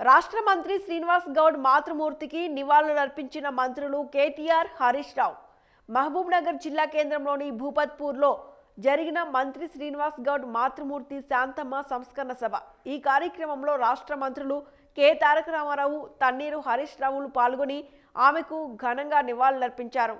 రాష్ట్ర మంత్రి శ్రీనివాస్ గౌడ్ మాతృమూర్తికి నివాళులర్పించిన మంత్రులు కేటీఆర్ హరీష్ రావు. మహబూబ్నగర్ జిల్లా కేంద్రంలోని భూపత్పూర్లో జరిగిన మంత్రి శ్రీనివాస్ గౌడ్ మాతృమూర్తి శాంతమ్మ సంస్కరణ సభ. ఈ కార్యక్రమంలో రాష్ట్ర మంత్రులు కె. తారక రామారావు తన్నీరు హరీష్ రావులు పాల్గొని ఆమెకు ఘనంగా నివాళులర్పించారు.